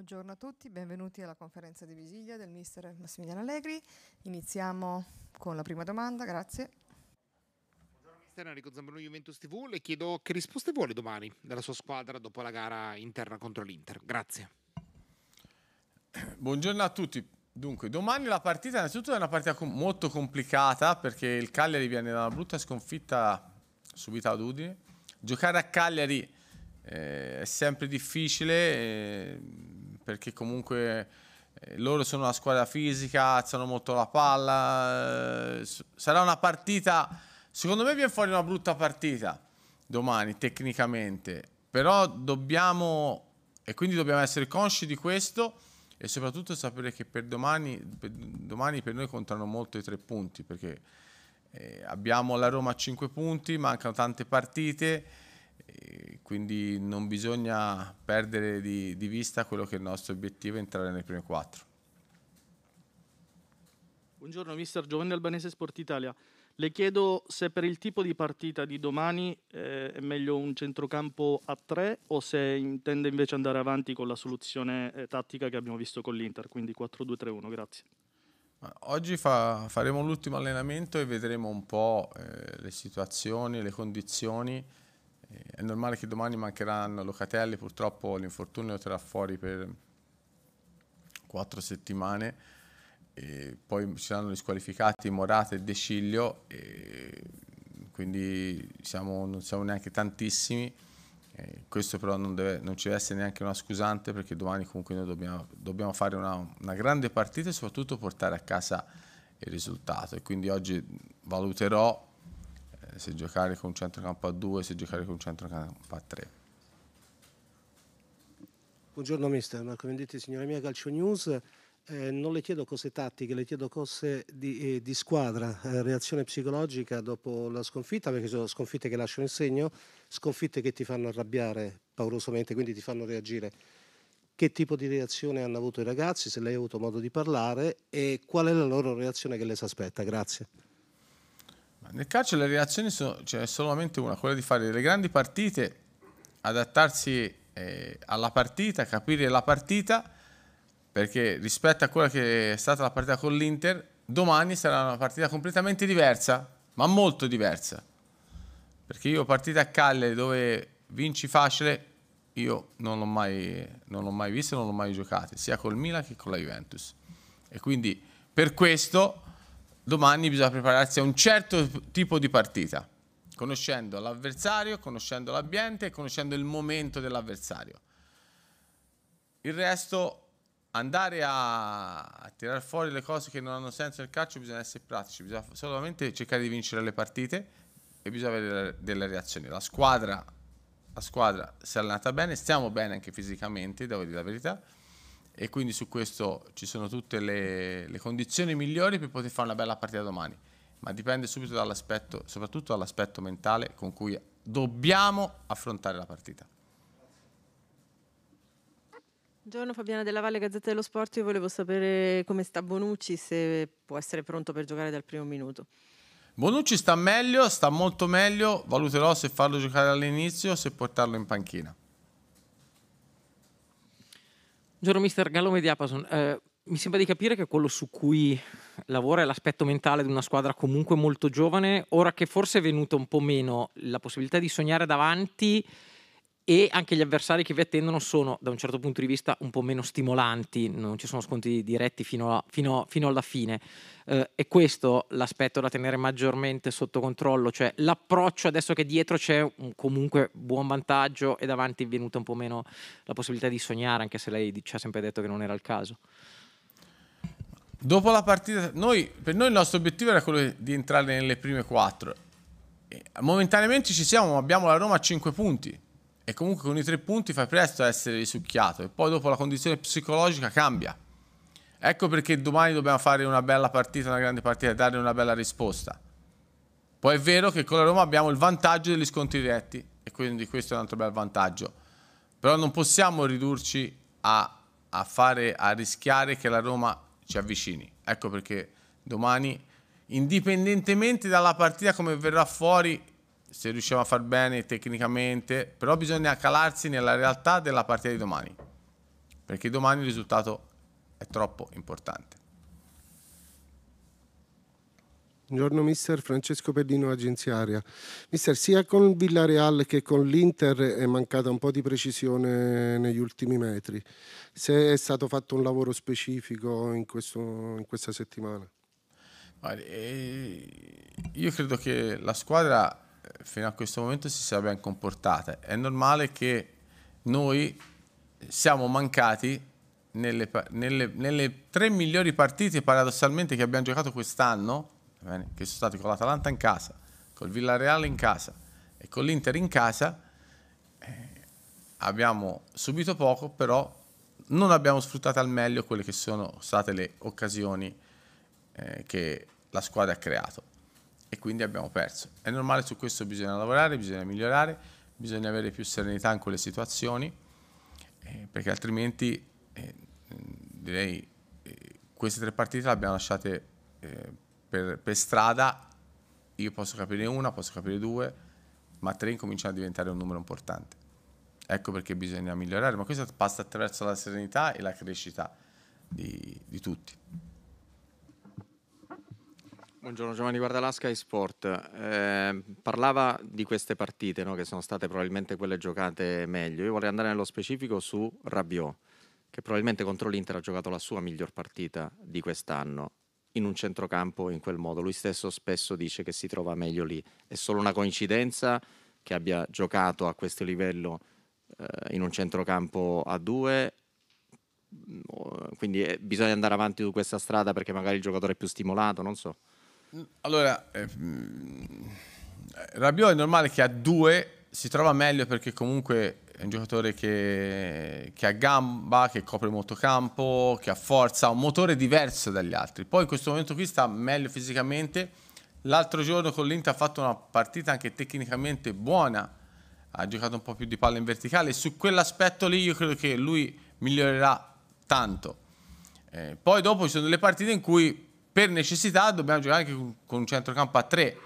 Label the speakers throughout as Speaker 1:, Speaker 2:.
Speaker 1: Buongiorno a tutti, benvenuti alla conferenza di vigilia del mister Massimiliano Allegri. Iniziamo con la prima domanda, grazie.
Speaker 2: Buongiorno mister Enrico Zambrano Juventus TV, le chiedo che risposte vuole domani della sua squadra dopo la gara interna contro l'Inter. Grazie.
Speaker 3: Buongiorno a tutti. Dunque, domani la partita innanzitutto è una partita com molto complicata perché il Cagliari viene da una brutta sconfitta subita ad Udine. Giocare a Cagliari eh, è sempre difficile eh, perché comunque eh, loro sono una squadra fisica, alzano molto la palla. Eh, sarà una partita, secondo me viene fuori una brutta partita domani tecnicamente, però dobbiamo, e quindi dobbiamo essere consci di questo e soprattutto sapere che per domani, per domani per noi contano molto i tre punti perché eh, abbiamo la Roma a cinque punti, mancano tante partite, quindi non bisogna perdere di, di vista quello che è il nostro obiettivo, entrare nei primi quattro.
Speaker 4: Buongiorno mister Giovanni Albanese Sport Italia. Le chiedo se per il tipo di partita di domani eh, è meglio un centrocampo a tre o se intende invece andare avanti con la soluzione eh, tattica che abbiamo visto con l'Inter, quindi 4-2-3-1. Grazie.
Speaker 3: Oggi fa, faremo l'ultimo allenamento e vedremo un po' eh, le situazioni, le condizioni. Eh, è normale che domani mancheranno Locatelli, purtroppo l'infortunio terrà fuori per quattro settimane e poi ci saranno gli squalificati Morata e De Sciglio, e quindi siamo, non siamo neanche tantissimi. E questo però non, deve, non, ci deve essere neanche una scusante perché domani comunque noi dobbiamo, dobbiamo fare una, una, grande partita e soprattutto portare a casa il risultato. E quindi oggi valuterò eh, se giocare con un centrocampo a 2, se giocare con un centrocampo a 3.
Speaker 5: Buongiorno mister, Marco Venditti, signora mia Calcio News. Eh, non le chiedo cose tattiche, le chiedo cose di, eh, di squadra, eh, reazione psicologica dopo la sconfitta, perché sono sconfitte che lasciano il segno, sconfitte che ti fanno arrabbiare paurosamente, quindi ti fanno reagire. Che tipo di reazione hanno avuto i ragazzi, se lei ha avuto modo di parlare e qual è la loro reazione che le si aspetta? Grazie.
Speaker 3: Nel calcio le reazioni sono, c'è cioè, solamente una, quella di fare delle grandi partite, adattarsi eh, alla partita, capire la partita perché rispetto a quella che è stata la partita con l'Inter, domani sarà una partita completamente diversa, ma molto diversa. Perché io partita a Calle dove vinci facile, io non l'ho mai, non l'ho mai vista, non l'ho mai giocata, sia col Milan che con la Juventus. E quindi per questo domani bisogna prepararsi a un certo tipo di partita, conoscendo l'avversario, conoscendo l'ambiente e conoscendo il momento dell'avversario. Il resto andare a, a tirare fuori le cose che non hanno senso nel calcio bisogna essere pratici, bisogna solamente cercare di vincere le partite e bisogna avere delle reazioni. La squadra, la squadra si è allenata bene, stiamo bene anche fisicamente, devo dire la verità, e quindi su questo ci sono tutte le, le condizioni migliori per poter fare una bella partita domani, ma dipende subito dall'aspetto, soprattutto dall'aspetto mentale con cui dobbiamo affrontare la partita.
Speaker 6: Buongiorno Fabiana della Valle, Gazzetta dello Sport. Io volevo sapere come sta Bonucci, se può essere pronto per giocare dal primo minuto.
Speaker 3: Bonucci sta meglio, sta molto meglio. Valuterò se farlo giocare all'inizio o se portarlo in panchina.
Speaker 7: Buongiorno mister Gallo Mediapason. Eh, mi sembra di capire che quello su cui lavora è l'aspetto mentale di una squadra comunque molto giovane. Ora che forse è venuta un po' meno la possibilità di sognare davanti e anche gli avversari che vi attendono sono da un certo punto di vista un po' meno stimolanti, non ci sono scontri diretti fino, a, fino, fino alla fine. Eh, è questo l'aspetto da tenere maggiormente sotto controllo, cioè l'approccio adesso che dietro c'è un comunque buon vantaggio e davanti è venuta un po' meno la possibilità di sognare, anche se lei ci ha sempre detto che non era il caso.
Speaker 3: Dopo la partita, noi, per noi il nostro obiettivo era quello di entrare nelle prime quattro. Momentaneamente ci siamo, abbiamo la Roma a 5 punti e comunque con i tre punti fai presto a essere risucchiato e poi dopo la condizione psicologica cambia. Ecco perché domani dobbiamo fare una bella partita, una grande partita e dare una bella risposta. Poi è vero che con la Roma abbiamo il vantaggio degli scontri diretti e quindi questo è un altro bel vantaggio. Però non possiamo ridurci a, a, fare, a rischiare che la Roma ci avvicini. Ecco perché domani, indipendentemente dalla partita come verrà fuori, se riusciamo a far bene tecnicamente, però bisogna calarsi nella realtà della partita di domani. perché domani il risultato è troppo importante.
Speaker 8: Buongiorno mister Francesco Pellino, agenziaria. Mister, sia con Villareal che con l'Inter è mancata un po' di precisione negli ultimi metri. Se è stato fatto un lavoro specifico in, questo, in questa settimana?
Speaker 3: Eh, io credo che la squadra fino a questo momento si sia ben comportata. È normale che noi siamo mancati nelle, nelle, nelle tre migliori partite paradossalmente che abbiamo giocato quest'anno che sono stati con l'Atalanta in casa, col Villarreal in casa e con l'Inter in casa, eh, abbiamo subito poco, però non abbiamo sfruttato al meglio quelle che sono state le occasioni eh, che la squadra ha creato e quindi abbiamo perso. È normale, su questo bisogna lavorare, bisogna migliorare, bisogna avere più serenità in quelle situazioni, eh, perché altrimenti eh, direi eh, queste tre partite le abbiamo lasciate eh, per, per strada io posso capire una, posso capire due, ma tre incominciano a diventare un numero importante. Ecco perché bisogna migliorare, ma questo passa attraverso la serenità e la crescita di, di tutti.
Speaker 7: Buongiorno Giovanni Guardalasca e Sport. Eh, parlava di queste partite no, che sono state probabilmente quelle giocate meglio. Io vorrei andare nello specifico su Rabiot, che probabilmente contro l'Inter ha giocato la sua miglior partita di quest'anno in un centrocampo in quel modo. Lui stesso spesso dice che si trova meglio lì. È solo una coincidenza che abbia giocato a questo livello eh, in un centrocampo a due. Mm, quindi eh, bisogna andare avanti su questa strada perché magari il giocatore è più stimolato, non so.
Speaker 3: Allora, eh, Rabiot è normale che a due si trova meglio perché comunque è un giocatore che, che, ha gamba, che copre molto campo, che ha forza, ha un motore diverso dagli altri. Poi in questo momento qui sta meglio fisicamente. L'altro giorno con l'Inter ha fatto una partita anche tecnicamente buona, ha giocato un po' più di palla in verticale. Su quell'aspetto lì io credo che lui migliorerà tanto. Eh, poi dopo ci sono delle partite in cui per necessità dobbiamo giocare anche con un centrocampo a tre.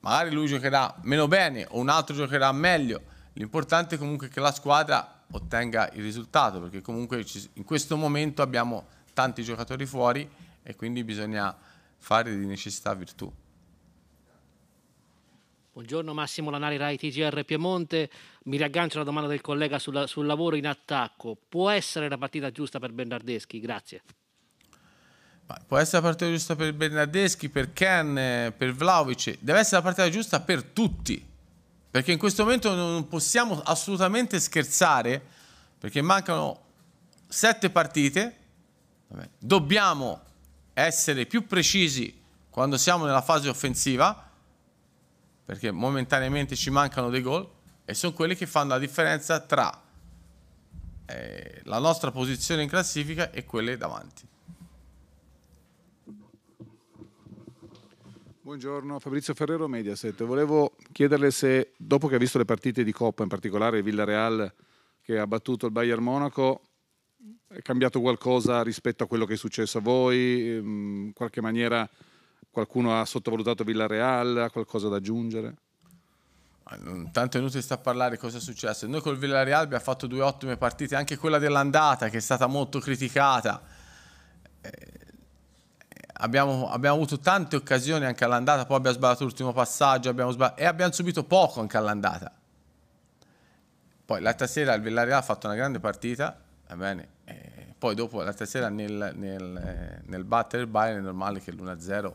Speaker 3: Magari lui giocherà meno bene o un altro giocherà meglio L'importante è comunque che la squadra ottenga il risultato, perché comunque in questo momento abbiamo tanti giocatori fuori e quindi bisogna fare di necessità virtù.
Speaker 9: Buongiorno Massimo Lanari, Rai TGR Piemonte. Mi riaggancio alla domanda del collega sul, sul lavoro in attacco. Può essere la partita giusta per Bernardeschi? Grazie.
Speaker 3: Può essere la partita giusta per Bernardeschi, per Ken, per Vlaovic. Deve essere la partita giusta per tutti perché in questo momento non possiamo assolutamente scherzare, perché mancano sette partite, dobbiamo essere più precisi quando siamo nella fase offensiva, perché momentaneamente ci mancano dei gol, e sono quelli che fanno la differenza tra eh, la nostra posizione in classifica e quelle davanti.
Speaker 10: Buongiorno, Fabrizio Ferrero, Mediaset. Volevo chiederle se, dopo che ha visto le partite di Coppa, in particolare il Villarreal che ha battuto il Bayern Monaco, è cambiato qualcosa rispetto a quello che è successo a voi? In qualche maniera qualcuno ha sottovalutato Villarreal? Ha qualcosa da aggiungere?
Speaker 3: Tanto è inutile sta a parlare cosa è successo. Noi col Villarreal abbiamo fatto due ottime partite, anche quella dell'andata che è stata molto criticata. Abbiamo, abbiamo, avuto tante occasioni anche all'andata, poi abbiamo sbagliato l'ultimo passaggio abbiamo sbagliato, e abbiamo subito poco anche all'andata. Poi l'altra sera il Villarreal ha fatto una grande partita, va bene, e poi dopo l'altra sera nel, nel, eh, nel battere il Bayern è normale che l'1-0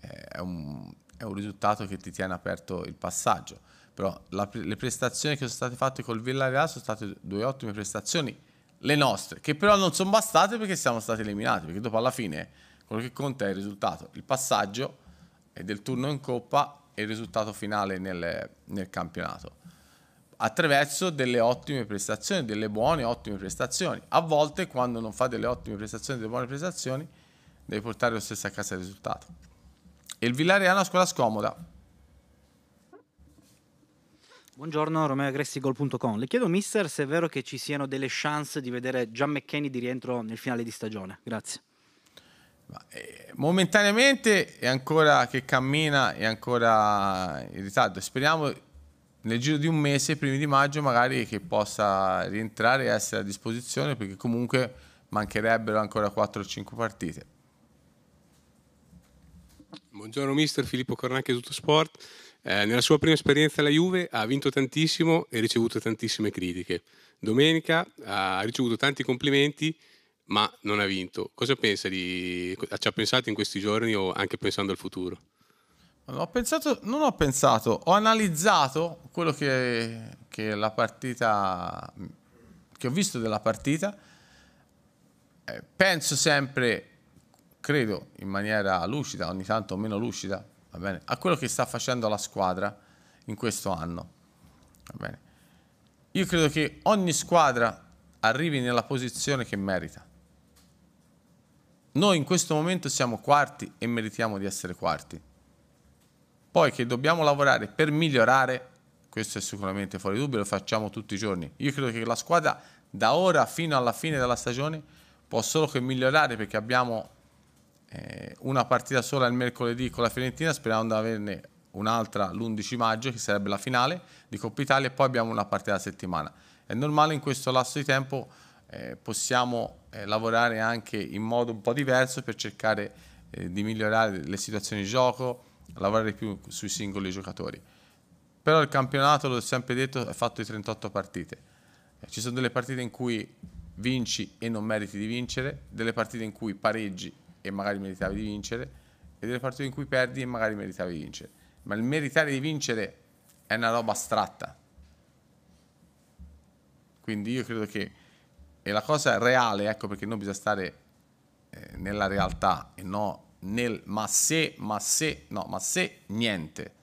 Speaker 3: eh, è un, è un risultato che ti tiene aperto il passaggio. Però la, le prestazioni che sono state fatte col Villarreal sono state due ottime prestazioni, le nostre, che però non sono bastate perché siamo stati eliminati, perché dopo alla fine quello che conta è il risultato, il passaggio del turno in coppa e il risultato finale nel, nel campionato attraverso delle ottime prestazioni, delle buone ottime prestazioni. A volte quando non fa delle ottime prestazioni, delle buone prestazioni, devi portare lo stesso a casa il risultato. E il Villarreal è una squadra scomoda.
Speaker 11: Buongiorno, Romeo Agressi Gol.com. Le chiedo, mister, se è vero che ci siano delle chance di vedere Gian McKenny di rientro nel finale di stagione. Grazie.
Speaker 3: Eh, momentaneamente è ancora che cammina, è ancora in ritardo. Speriamo nel giro di un mese, primi di maggio, magari che possa rientrare e essere a disposizione perché comunque mancherebbero ancora 4 o 5 partite.
Speaker 12: Buongiorno mister Filippo Cornacchi Tutto Sport. Eh, nella sua prima esperienza alla Juve ha vinto tantissimo e ricevuto tantissime critiche. Domenica ha ricevuto tanti complimenti ma non ha vinto. Cosa pensa di... ci ha pensato in questi giorni o anche pensando al futuro?
Speaker 3: Ho pensato, non ho pensato, ho analizzato quello che, che la partita, che ho visto della partita. Eh, penso sempre, credo in maniera lucida, ogni tanto meno lucida, bene, a quello che sta facendo la squadra in questo anno. Io credo che ogni squadra arrivi nella posizione che merita. Noi in questo momento siamo quarti e meritiamo di essere quarti. Poi che dobbiamo lavorare per migliorare, questo è sicuramente fuori dubbio, lo facciamo tutti i giorni. Io credo che la squadra da ora fino alla fine della stagione può solo che migliorare perché abbiamo eh, una partita sola il mercoledì con la Fiorentina, sperando di averne un'altra l'11 maggio che sarebbe la finale di Coppa Italia e poi abbiamo una partita a settimana. È normale in questo lasso di tempo eh, possiamo eh, lavorare anche in modo un po' diverso per cercare eh, di migliorare le situazioni di gioco, lavorare più sui singoli giocatori. Però il campionato, l'ho sempre detto, è fatto di 38 partite. Eh, ci sono delle partite in cui vinci e non meriti di vincere, delle partite in cui pareggi e magari meritavi di vincere, e delle partite in cui perdi e magari meritavi di vincere. Ma il meritare di vincere è una roba astratta. Quindi io credo che e la cosa reale, ecco perché noi bisogna stare eh, nella realtà e no nel ma se, ma se, no, ma se niente.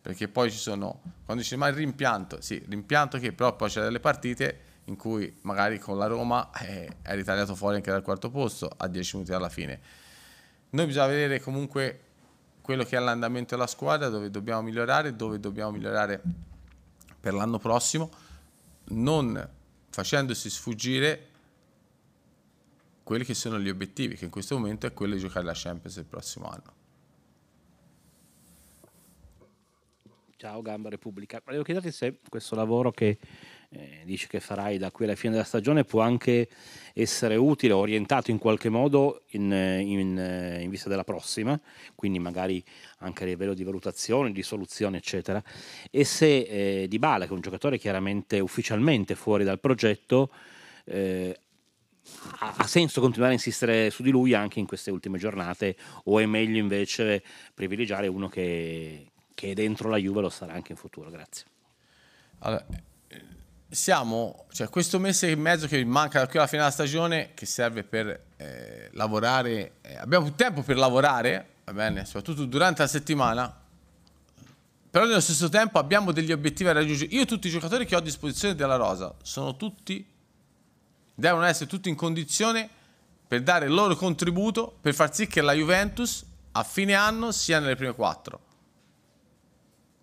Speaker 3: Perché poi ci sono, quando dice ma il rimpianto, sì, rimpianto che però poi c'è delle partite in cui magari con la Roma eh, è ritagliato fuori anche dal quarto posto a 10 minuti alla fine. Noi bisogna vedere comunque quello che è l'andamento della squadra, dove dobbiamo migliorare, dove dobbiamo migliorare per l'anno prossimo, non facendosi sfuggire quelli che sono gli obiettivi, che in questo momento è quello di giocare la Champions il prossimo anno.
Speaker 13: Ciao Gamba Repubblica, volevo chiederti se questo lavoro che eh, dici che farai da qui alla fine della stagione può anche essere utile, orientato in qualche modo in, in, in vista della prossima, quindi magari anche a livello di valutazione, di soluzione, eccetera. E se eh, Di Bala, che è un giocatore chiaramente ufficialmente fuori dal progetto, eh, ha, senso continuare a insistere su di lui anche in queste ultime giornate o è meglio invece privilegiare uno che, che è dentro la Juve lo sarà anche in futuro? Grazie.
Speaker 3: Allora, siamo, cioè questo mese e mezzo che manca da qui alla fine della stagione che serve per eh, lavorare, eh, abbiamo tempo per lavorare, va bene, soprattutto durante la settimana, però nello stesso tempo abbiamo degli obiettivi da raggiungere. Io tutti i giocatori che ho a disposizione della Rosa sono tutti, devono essere tutti in condizione per dare il loro contributo per far sì che la Juventus a fine anno sia nelle prime quattro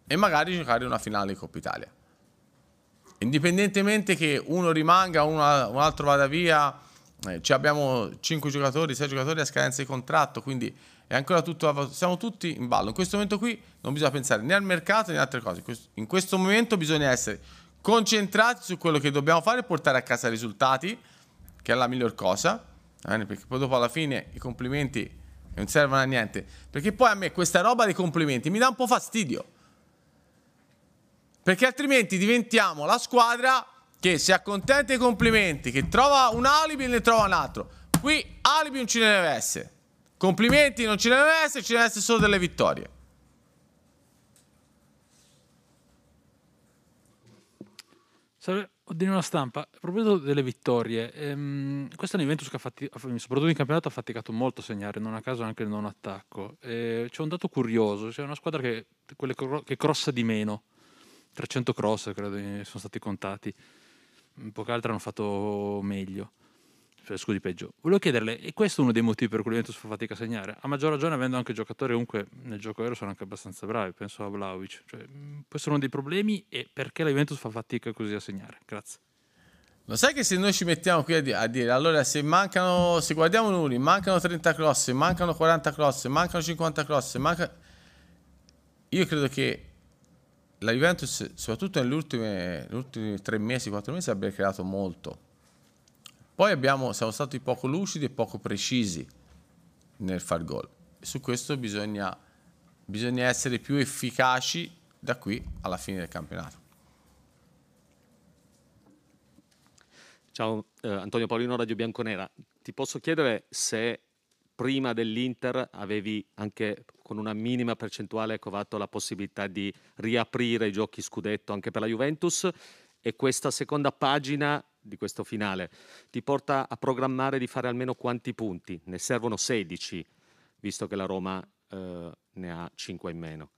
Speaker 3: e magari giocare una finale di Coppa Italia indipendentemente che uno rimanga, uno, un altro vada via, eh, abbiamo 5 giocatori, 6 giocatori a scadenza di contratto, quindi è ancora tutto, siamo tutti in ballo. In questo momento qui non bisogna pensare né al mercato né a altre cose. In questo momento bisogna essere concentrati su quello che dobbiamo fare e portare a casa risultati, che è la miglior cosa, eh, perché poi dopo alla fine i complimenti non servono a niente. Perché poi a me questa roba dei complimenti mi dà un po' fastidio. Perché altrimenti diventiamo la squadra che si accontenta dei complimenti, che trova un alibi e ne trova un altro. Qui alibi non ci deve essere. Complimenti non ci deve essere, ci deve essere solo delle vittorie.
Speaker 14: Oddio una stampa, a proposito delle vittorie, ehm, questa è un Juventus che ha fatti, soprattutto in campionato ha faticato molto a segnare, non a caso anche il non attacco. Eh, c'è un dato curioso, c'è una squadra che, che crossa di meno, 300 cross credo sono stati contati, poche altre hanno fatto meglio, cioè, scusi peggio. Volevo chiederle, e questo è uno dei motivi per cui Juventus fa fatica a segnare? A maggior ragione avendo anche giocatori comunque nel gioco aereo sono anche abbastanza bravi, penso a Vlaovic, cioè, può essere uno dei problemi e perché la fa fatica così a segnare? Grazie.
Speaker 3: Lo sai che se noi ci mettiamo qui a, di- a dire, allora se mancano, se guardiamo i numeri, mancano 30 cross, mancano 40 cross, mancano 50 cross, manca... io credo che la Juventus, soprattutto negli ultimi, tre mesi, quattro mesi, abbia creato molto. Poi abbiamo, siamo stati poco lucidi e poco precisi nel far gol. Su questo bisogna, bisogna essere più efficaci da qui alla fine del campionato.
Speaker 15: Ciao, eh, Antonio Paolino, Radio Bianconera. Ti posso chiedere se prima dell'Inter avevi anche con una minima percentuale covato la possibilità di riaprire i giochi scudetto anche per la Juventus e questa seconda pagina di questo finale ti porta a programmare di fare almeno quanti punti? Ne servono 16, visto che la Roma eh, ne ha 5 in meno.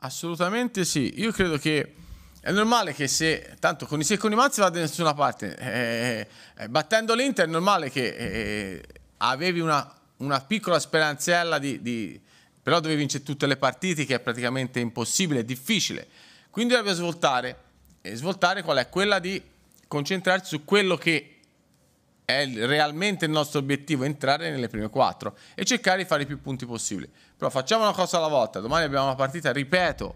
Speaker 3: Assolutamente sì, io credo che è normale che se, tanto con i se con i mazzi va da nessuna parte, eh, eh, battendo l'Inter è normale che eh, avevi una, una, piccola speranzella di, di, però dovevi vincere tutte le partite che è praticamente impossibile, difficile. Quindi dobbiamo svoltare, e svoltare qual è? Quella di concentrarci su quello che è realmente il nostro obiettivo, entrare nelle prime quattro e cercare di fare i più punti possibili. Però facciamo una cosa alla volta, domani abbiamo una partita, ripeto,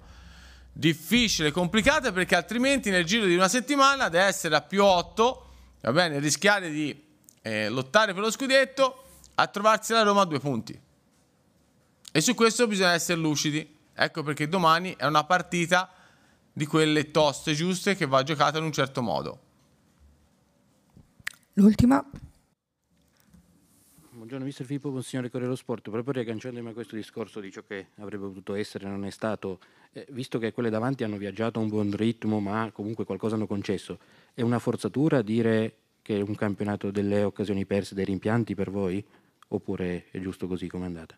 Speaker 3: difficile, complicata perché altrimenti nel giro di una settimana deve essere a più 8, va bene, rischiare di eh, lottare per lo scudetto a trovarsi la Roma a due punti. E su questo bisogna essere lucidi. Ecco perché domani è una partita di quelle toste giuste che va giocata in un certo modo.
Speaker 1: L'ultima.
Speaker 11: Buongiorno, mister Filippo Consigliere Corriere Sport. Proprio riagganciandomi a questo discorso di ciò che avrebbe potuto essere e non è stato, eh, visto che quelle davanti hanno viaggiato a un buon ritmo, ma comunque qualcosa hanno concesso, è una forzatura dire che è un campionato delle occasioni perse, dei rimpianti per voi? Oppure è giusto così come è andata?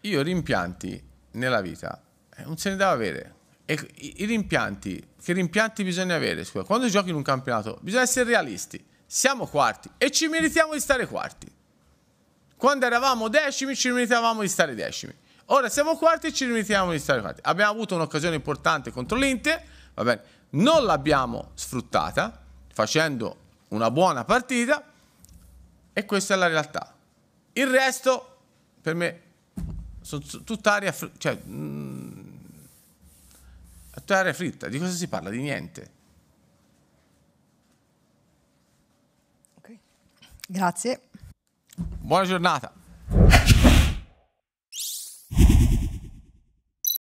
Speaker 3: Io rimpianti nella vita eh, non se ne deve avere. E i, rimpianti, che rimpianti bisogna avere? Quando giochi in un campionato bisogna essere realisti. Siamo quarti e ci meritiamo di stare quarti. Quando eravamo decimi ci meritavamo di stare decimi. Ora siamo quarti e ci meritiamo di stare quarti. Abbiamo avuto un'occasione importante contro l'Inter, va bene, non l'abbiamo sfruttata facendo una buona partita e questa è la realtà. Il resto per me sono tutta aria, fr- cioè, mm, tutta aria fritta. Di cosa si parla? Di niente.
Speaker 1: Grazie.
Speaker 3: Buona giornata.